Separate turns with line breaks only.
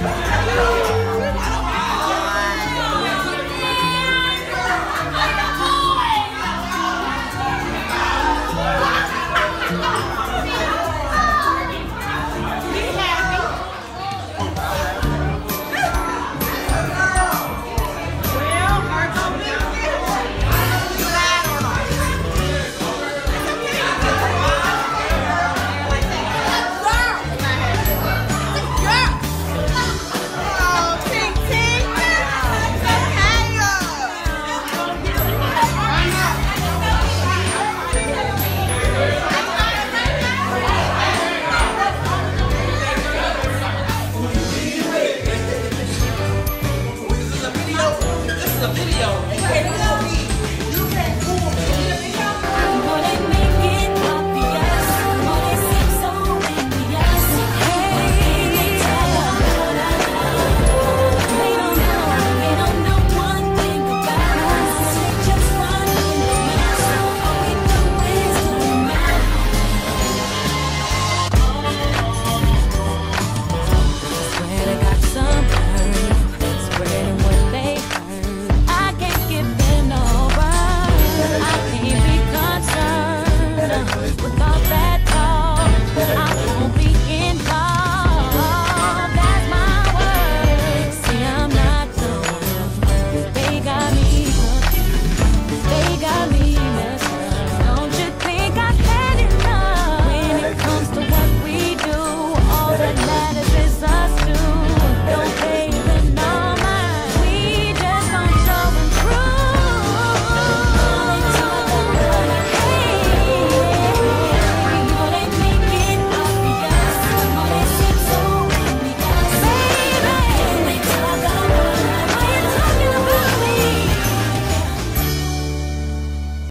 Bye.